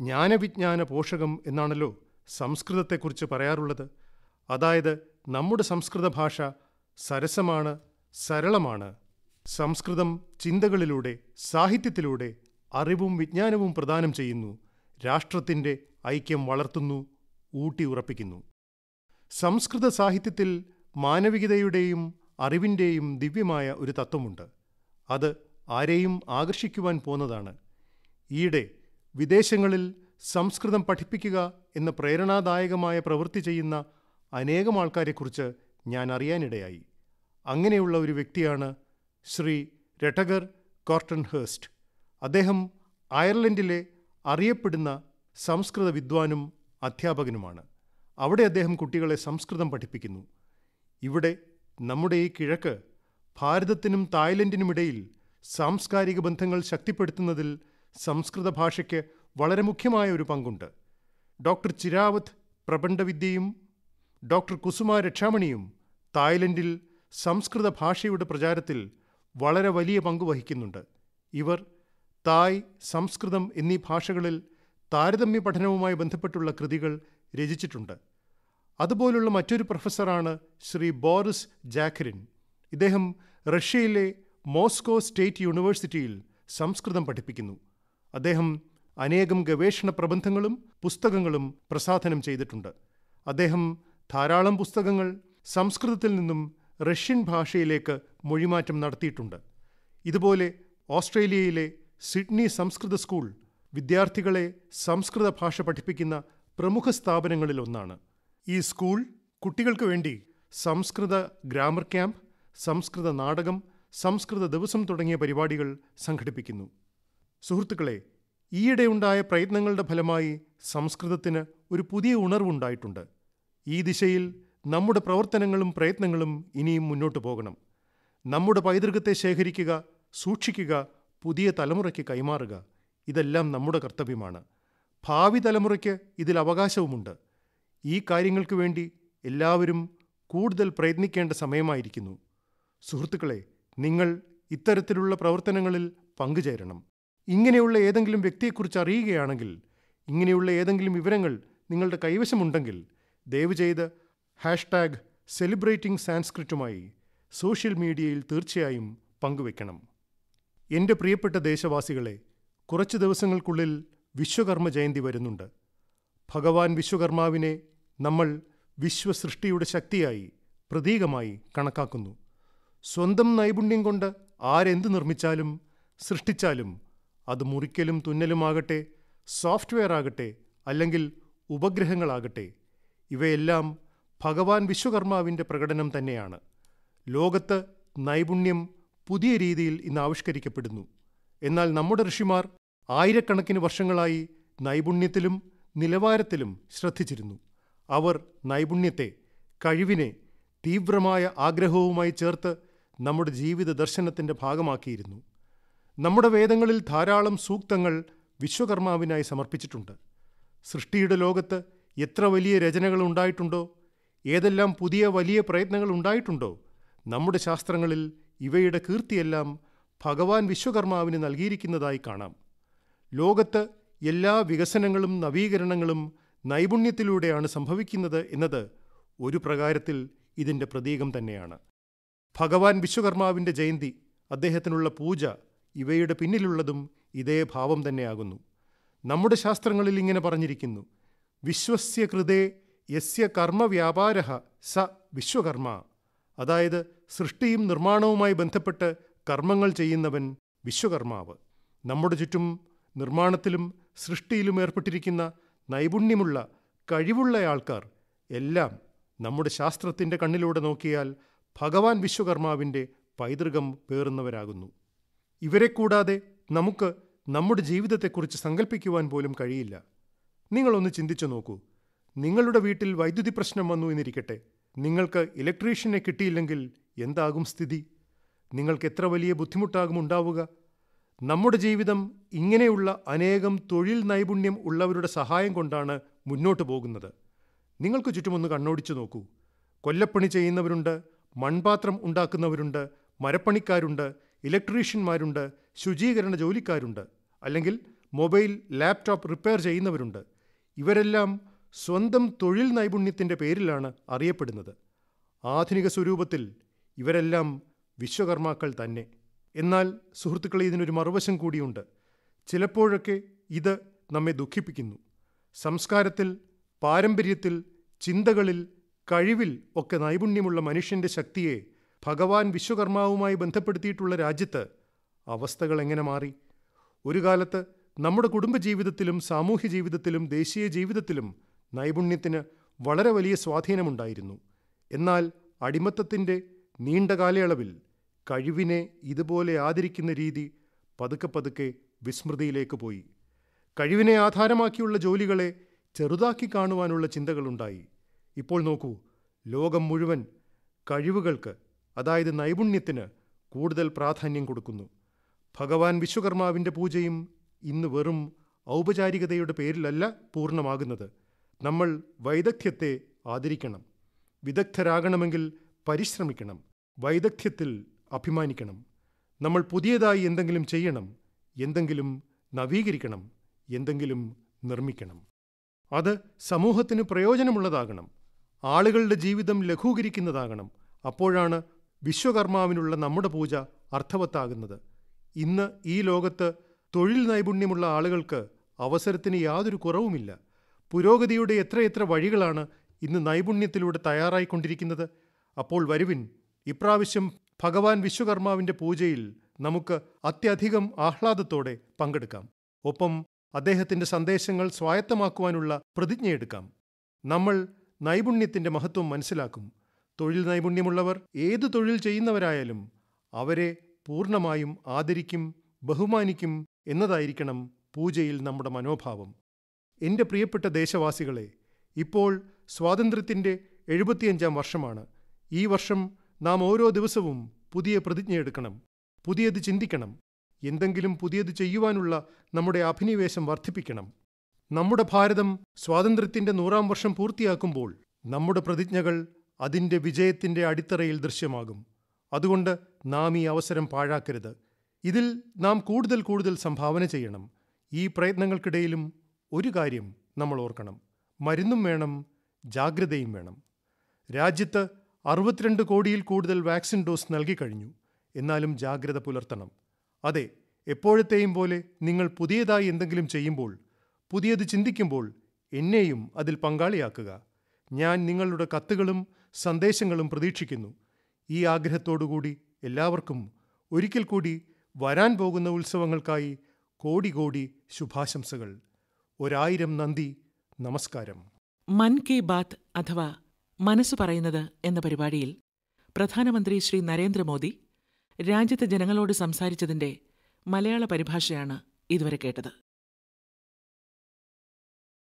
ജ്ഞാനവിജ്ഞാന പോഷകം എന്നാണല്ലോ സംസ്കൃതത്തെക്കുറിച്ച് പറയാറുള്ളത്. അതായത് നമ്മുടെ സംസ്കൃത ഭാഷ സരസമാണ് സരളമാണ്. സംസ്കൃതം ചിന്തകളിലൂടെ സാഹിത്യത്തിലൂടെ അറിവും വിജ്ഞാനവും പ്രദാനം ചെയ്യുന്നു. രാഷ്ട്രത്തിന്റെ ഐക്യം വളർത്തുന്നു ഊട്ടി ഉറപ്പിക്കുന്നു. സംസ്കൃത സാഹിത്യത്തിൽ മാനവികതയുടെയും അറിവിന്റെയും ദിവ്യമായ ഒരു തത്വമുണ്ട്. അത് ആരെയും ആകർഷിക്കുവാൻ പോന്നതാണ്. ഈയിടെ വിദേശങ്ങളിൽ സംസ്കൃതം പഠിപ്പിക്കുക എന്ന പ്രേരണാദായകമായ പ്രവൃത്തി ചെയ്യുന്ന അനേകം ആൾക്കാരെക്കുറിച്ച് ഞാൻ അറിയാനിടയായി. അങ്ങനെയുള്ള ഒരു വ്യക്തിയാണ് ശ്രീ രട്ടഗർ കോർട്ടൺ ഹേസ്റ്റ് അദ്ദേഹം അയർലൻഡിലെ അറിയപ്പെടുന്ന സംസ്കൃത വിദ്വാനും അധ്യാപകനുമാണ്. അവിടെ അദ്ദേഹം കുട്ടികളെ സംസ്കൃതം പഠിപ്പിക്കുന്നു. ഇവിടെ നമ്മുടെ ഈ കിഴക്ക് ഭാരതത്തിനും തായ്ലൻഡിനുമിടയിൽ സാംസ്കാരിക ബന്ധങ്ങൾ ശക്തിപ്പെടുത്തുന്നതിൽ സംസ്കൃത ഭാഷയ്ക്ക് വളരെ മുഖ്യമായ ഒരു പങ്കുണ്ട്. ഡോക്ടർ ചിരാവത് പ്രപണ്ഡവിദ്യയും ഡോക്ടർ കുസുമ രക്ഷാമണിയും തായ്ലൻഡിൽ സംസ്കൃത ഭാഷയുടെ പ്രചാരത്തിൽ വളരെ വലിയ പങ്ക് വഹിക്കുന്നുണ്ട്. ഇവർ തായ് സംസ്കൃതം എന്നീ ഭാഷകളിൽ താരതമ്യ പഠനവുമായി ബന്ധപ്പെട്ടുള്ള കൃതികൾ രചിച്ചിട്ടുണ്ട്. അതുപോലുള്ള മറ്റൊരു പ്രൊഫസറാണ് ശ്രീ ബോറിസ് ജാഖരിൻ. ഇദ്ദേഹം റഷ്യയിലെ മോസ്കോ സ്റ്റേറ്റ് യൂണിവേഴ്സിറ്റിയിൽ സംസ്കൃതം പഠിപ്പിക്കുന്നു. അദ്ദേഹം അനേകം ഗവേഷണ പ്രബന്ധങ്ങളും പുസ്തകങ്ങളും പ്രസാധനം ചെയ്തിട്ടുണ്ട്. അദ്ദേഹം ധാരാളം പുസ്തകങ്ങൾ സംസ്കൃതത്തിൽ നിന്നും റഷ്യൻ ഭാഷയിലേക്ക് മൊഴിമാറ്റം നടത്തിയിട്ടുണ്ട്. ഇതുപോലെ ഓസ്ട്രേലിയയിലെ സിഡ്നി സംസ്കൃത സ്കൂൾ വിദ്യാർത്ഥികളെ സംസ്കൃത ഭാഷ പഠിപ്പിക്കുന്ന പ്രമുഖ സ്ഥാപനങ്ങളിലൊന്നാണ് ഈ സ്കൂൾ കുട്ടികൾക്ക് വേണ്ടി സംസ്കൃത ഗ്രാമർ ക്യാമ്പ് സംസ്കൃത നാടകം സംസ്കൃത ദിവസം തുടങ്ങിയ പരിപാടികൾ സംഘടിപ്പിക്കുന്നു. സുഹൃത്തുക്കളെ ഈയിടെയുണ്ടായ പ്രയത്നങ്ങളുടെ ഫലമായി സംസ്കൃതത്തിന് ഒരു പുതിയ ഉണർവുണ്ടായിട്ടുണ്ട്. ഈ ദിശയിൽ നമ്മുടെ പ്രവർത്തനങ്ങളും പ്രയത്നങ്ങളും ഇനിയും മുന്നോട്ട് പോകണം. നമ്മുടെ പൈതൃകത്തെ ശേഖരിക്കുക സൂക്ഷിക്കുക പുതിയ തലമുറയ്ക്ക് കൈമാറുക ഇതെല്ലാം നമ്മുടെ കർത്തവ്യമാണ്. ഭാവി തലമുറയ്ക്ക് ഇതിൽ അവകാശവുമുണ്ട്. ഈ കാര്യങ്ങൾക്ക് വേണ്ടി എല്ലാവരും കൂടുതൽ പ്രയത്നിക്കേണ്ട സമയമായിരിക്കുന്നു. സുഹൃത്തുക്കളെ നിങ്ങൾ ഇത്തരത്തിലുള്ള പ്രവർത്തനങ്ങളിൽ പങ്കുചേരണം. ഇങ്ങനെയുള്ള ഏതെങ്കിലും വ്യക്തിയെക്കുറിച്ച് അറിയുകയാണെങ്കിൽ ഇങ്ങനെയുള്ള ഏതെങ്കിലും വിവരങ്ങൾ നിങ്ങളുടെ കൈവശമുണ്ടെങ്കിൽ ദയവ് ചെയ്ത് ഹാഷ്ടാഗ് സെലിബ്രേറ്റിംഗ് സാൻസ്ക്രിറ്റുമായി സോഷ്യൽ മീഡിയയിൽ തീർച്ചയായും പങ്കുവെക്കണം. എന്റെ പ്രിയപ്പെട്ട ദേശവാസികളെ കുറച്ച് ദിവസങ്ങൾക്കുള്ളിൽ വിശ്വകർമ്മ ജയന്തി വരുന്നുണ്ട്. ഭഗവാൻ വിശ്വകർമാവിനെ നമ്മൾ വിശ്വസൃഷ്ടിയുടെ ശക്തിയായി പ്രതീകമായി കണക്കാക്കുന്നു. സ്വന്തം നൈപുണ്യം കൊണ്ട് ആരെന്ത് നിർമ്മിച്ചാലും സൃഷ്ടിച്ചാലും അത് മുറിക്കലും തുന്നലുമാകട്ടെ സോഫ്റ്റ്വെയർ ആകട്ടെ അല്ലെങ്കിൽ ഉപഗ്രഹങ്ങളാകട്ടെ ഇവയെല്ലാം ഭഗവാൻ വിശ്വകർമാവിന്റെ പ്രകടനം തന്നെയാണ്. ലോകത്ത് നൈപുണ്യം പുതിയ രീതിയിൽ ഇന്ന് ആവിഷ്കരിക്കപ്പെടുന്നു. എന്നാൽ നമ്മുടെ ഋഷിമാർ ആയിരക്കണക്കിന് വർഷങ്ങളായി നൈപുണ്യത്തിലും നിലവാരത്തിലും ശ്രദ്ധിച്ചിരുന്നു. അവർ നൈപുണ്യത്തെ കഴിവിനെ തീവ്രമായ ആഗ്രഹവുമായി ചേർത്ത് നമ്മുടെ ജീവിത ദർശനത്തിന്റെ ഭാഗമാക്കിയിരുന്നു. നമ്മുടെ വേദങ്ങളിൽ ധാരാളം സൂക്തങ്ങൾ വിശ്വകർമാവിനായി സമർപ്പിച്ചിട്ടുണ്ട്. സൃഷ്ടിയുടെ ലോകത്ത് എത്ര വലിയ രചനകൾ ഉണ്ടായിട്ടുണ്ടോ? ഏതെല്ലാം പുതിയ വലിയ പ്രയത്നങ്ങൾ ഉണ്ടായിട്ടുണ്ടോ? നമ്മുടെ ശാസ്ത്രങ്ങളിൽ ഇവയുടെ കീർത്തിയെല്ലാം ഭഗവാൻ വിശ്വകർമാവിന് നൽകിയിരിക്കുന്നതായി കാണാം. ലോകത്ത് എല്ലാ വികസനങ്ങളും നവീകരണങ്ങളും നൈപുണ്യത്തിലൂടെയാണ് സംഭവിക്കുന്നത് എന്നത് ഒരു പ്രകാരത്തിൽ ഇതിന്റെ പ്രതീകം തന്നെയാണ്. ഭഗവാൻ വിശ്വകർമാവിന്റെ ജയന്തി അദ്ദേഹത്തിനുള്ള പൂജ ഇവയുടെ പിന്നിലുള്ളതും ഇതേ ഭാവം തന്നെയാകുന്നു. നമ്മുടെ ശാസ്ത്രങ്ങളിൽ ഇങ്ങനെ പറഞ്ഞിരിക്കുന്നു. വിശ്വസ്യ കൃതേ യസ്യ കർമ്മവ്യാപാര സ വിശ്വകർമ്മ. അതായത് സൃഷ്ടിയും നിർമ്മാണവുമായി ബന്ധപ്പെട്ട് കർമ്മങ്ങൾ ചെയ്യുന്നവൻ വിശ്വകർമാവ്. നമ്മുടെ ചുറ്റും നിർമ്മാണത്തിലും സൃഷ്ടിയിലും ഏർപ്പെട്ടിരിക്കുന്ന നൈപുണ്യമുള്ള കഴിവുള്ള ആൾക്കാർ എല്ലാം നമ്മുടെ ശാസ്ത്രത്തിന്റെ കണ്ണിലൂടെ നോക്കിയാൽ ഭഗവാൻ വിശ്വകർമാവിന്റെ പൈതൃകം പേറുന്നവരാകുന്നു. ഇവരെ കൂടാതെ നമുക്ക് നമ്മുടെ ജീവിതത്തെക്കുറിച്ച് സങ്കല്പിക്കുവാൻ പോലും കഴിയില്ല. നിങ്ങളൊന്ന് ചിന്തിച്ചു നോക്കൂ. നിങ്ങളുടെ വീട്ടിൽ വൈദ്യുതി പ്രശ്നം വന്നു എന്നിരിക്കട്ടെ. നിങ്ങൾക്ക് ഇലക്ട്രീഷ്യനെ കിട്ടിയില്ലെങ്കിൽ എന്താകും സ്ഥിതി? നിങ്ങൾക്ക് എത്ര വലിയ ബുദ്ധിമുട്ടാകും ഉണ്ടാവുക? നമ്മുടെ ജീവിതം ഇങ്ങനെയുള്ള അനേകം തൊഴിൽ നൈപുണ്യം ഉള്ളവരുടെ സഹായം കൊണ്ടാണ് മുന്നോട്ട് പോകുന്നത്. നിങ്ങൾക്ക് ചുറ്റുമൊന്ന് കണ്ണോടിച്ചു നോക്കൂ. കൊല്ലപ്പണി ചെയ്യുന്നവരുണ്ട് മൺപാത്രം ഉണ്ടാക്കുന്നവരുണ്ട് മരപ്പണിക്കാരുണ്ട് ഇലക്ട്രീഷ്യന്മാരുണ്ട് ശുചീകരണ ജോലിക്കാരുണ്ട്. അല്ലെങ്കിൽ മൊബൈൽ ലാപ്ടോപ്പ് റിപ്പയർ ചെയ്യുന്നവരുണ്ട്. ഇവരെല്ലാം സ്വന്തം തൊഴിൽ നൈപുണ്യത്തിന്റെ പേരിലാണ് അറിയപ്പെടുന്നത്. ആധുനിക സ്വരൂപത്തിൽ ഇവരെല്ലാം വിശ്വകർമാക്കൾ തന്നെ. എന്നാൽ സുഹൃത്തുക്കളെ ഇതിനൊരു മറുവശം കൂടിയുണ്ട്. ചിലപ്പോഴൊക്കെ ഇത് നമ്മെ ദുഃഖിപ്പിക്കുന്നു. സംസ്കാരത്തിൽ പാരമ്പര്യത്തിൽ ചിന്തകളിൽ കഴിവിൽ ഒക്കെ നൈപുണ്യമുള്ള മനുഷ്യന്റെ ശക്തിയെ ഭഗവാൻ വിശ്വകർമാവുമായി ബന്ധപ്പെടുത്തിയിട്ടുള്ള രാജ്യത്ത് അവസ്ഥകൾ എങ്ങനെ മാറി? ഒരു കാലത്ത് നമ്മുടെ കുടുംബജീവിതത്തിലും സാമൂഹ്യ ജീവിതത്തിലും ദേശീയ ജീവിതത്തിലും നൈപുണ്യത്തിന് വളരെ വലിയ സ്വാധീനമുണ്ടായിരുന്നു. എന്നാൽ അടിമത്തത്തിന്റെ നീണ്ട കാലയളവിൽ കഴിവിനെ ഇതുപോലെ ആദരിക്കുന്ന രീതി പതുക്കെ പതുക്കെ വിസ്മൃതിയിലേക്ക് പോയി. കഴിവിനെ ആധാരമാക്കിയുള്ള ജോലികളെ ചെറുതാക്കി കാണുവാനുള്ള ചിന്തകളുണ്ടായി. ഇപ്പോൾ നോക്കൂ ലോകം മുഴുവൻ കഴിവുകൾക്ക് അതായത് നൈപുണ്യത്തിന് കൂടുതൽ പ്രാധാന്യം കൊടുക്കുന്നു. ഭഗവാൻ വിശ്വകർമാവിന്റെ പൂജയും ഇന്ന് വെറും ഔപചാരികതയുടെ പേരിലല്ല പൂർണമാകുന്നത്. നമ്മൾ വൈദഗ്ധ്യത്തെ ആദരിക്കണം. വിദഗ്ധരാകണമെങ്കിൽ പരിശ്രമിക്കണം. വൈദഗ്ധ്യത്തിൽ അഭിമാനിക്കണം. നമ്മൾ പുതിയതായി എന്തെങ്കിലും ചെയ്യണം. എന്തെങ്കിലും നവീകരിക്കണം. എന്തെങ്കിലും നിർമ്മിക്കണം. അത് സമൂഹത്തിന് പ്രയോജനമുള്ളതാകണം. ആളുകളുടെ ജീവിതം ലഘൂകരിക്കുന്നതാകണം. അപ്പോഴാണ് വിശ്വകർമാവിനുള്ള നമ്മുടെ പൂജ അർത്ഥവത്താകുന്നത്. ഇന്ന് ഈ ലോകത്ത് തൊഴിൽ നൈപുണ്യമുള്ള ആളുകൾക്ക് അവസരത്തിന് യാതൊരു കുറവുമില്ല. പുരോഗതിയുടെ എത്രയെത്ര വഴികളാണ് ഇന്ന് നൈപുണ്യത്തിലൂടെ തയ്യാറായിക്കൊണ്ടിരിക്കുന്നത്? അപ്പോൾ വരുവിൻ ഇപ്രാവശ്യം ഭഗവാൻ വിശ്വകർമാവിന്റെ പൂജയിൽ നമുക്ക് അത്യധികം ആഹ്ലാദത്തോടെ പങ്കെടുക്കാം. ഒപ്പം അദ്ദേഹത്തിന്റെ സന്ദേശങ്ങൾ സ്വായത്തമാക്കുവാനുള്ള പ്രതിജ്ഞയെടുക്കാം നമ്മൾ നൈപുണ്യത്തിന്റെ മഹത്വം മനസ്സിലാക്കും. തൊഴിൽ നൈപുണ്യമുള്ളവർ ഏത് തൊഴിൽ ചെയ്യുന്നവരായാലും അവരെ പൂർണമായും ആദരിക്കും ബഹുമാനിക്കും എന്നതായിരിക്കണം പൂജയിൽ നമ്മുടെ മനോഭാവം. എന്റെ പ്രിയപ്പെട്ട ദേശവാസികളെ ഇപ്പോൾ സ്വാതന്ത്ര്യത്തിന്റെ എഴുപത്തിയഞ്ചാം വർഷമാണ്. ഈ വർഷം നാം ഓരോ ദിവസവും പുതിയ പ്രതിജ്ഞയെടുക്കണം പുതിയത് ചിന്തിക്കണം എന്തെങ്കിലും പുതിയത് ചെയ്യുവാനുള്ള നമ്മുടെ അഭിനിവേശം വർദ്ധിപ്പിക്കണം. നമ്മുടെ ഭാരതം സ്വാതന്ത്ര്യത്തിന്റെ നൂറാം വർഷം പൂർത്തിയാക്കുമ്പോൾ നമ്മുടെ പ്രതിജ്ഞകൾ അതിന്റെ വിജയത്തിന്റെ അടിത്തറയിൽ ദൃശ്യമാകും. അതുകൊണ്ട് നാം ഈ അവസരം പാഴാക്കരുത്. ഇതിൽ നാം കൂടുതൽ കൂടുതൽ സംഭാവന ചെയ്യണം. ഈ പ്രയത്നങ്ങൾക്കിടയിലും ഒരു കാര്യം നമ്മൾ ഓർക്കണം. മരുന്നും വേണം ജാഗ്രതയും വേണം. രാജ്യത്ത് അറുപത്തിരണ്ട് കോടിയിൽ കൂടുതൽ വാക്സിൻ ഡോസ് നൽകിക്കഴിഞ്ഞു എന്നാലും ജാഗ്രത പുലർത്തണം. അതെ എപ്പോഴത്തെയും പോലെ നിങ്ങൾ പുതിയതായി എന്തെങ്കിലും ചെയ്യുമ്പോൾ പുതിയത് ചിന്തിക്കുമ്പോൾ എന്നെയും അതിൽ പങ്കാളിയാക്കുക. ഞാൻ നിങ്ങളുടെ കത്തുകളും സന്ദേശങ്ങളും പ്രതീക്ഷിക്കുന്നു. ഈ ആഗ്രഹത്തോടുകൂടി എല്ലാവർക്കും ഒരിക്കൽ കൂടി വരാൻ പോകുന്ന ഉത്സവങ്ങൾക്കായി കോടി കോടി ശുഭാശംസകൾ. ഒരായിരം നന്ദി. നമസ്കാരം. മൻ കി ബാത്ത് അഥവാ മനസ്സ് പറയുന്നത് എന്ന പരിപാടിയിൽ പ്രധാനമന്ത്രി ശ്രീ നരേന്ദ്രമോദി രാജ്യത്തെ ജനങ്ങളോട് സംസാരിച്ചതിന്റെ മലയാള പരിഭാഷയാണ് ഇതുവരെ കേട്ടത്.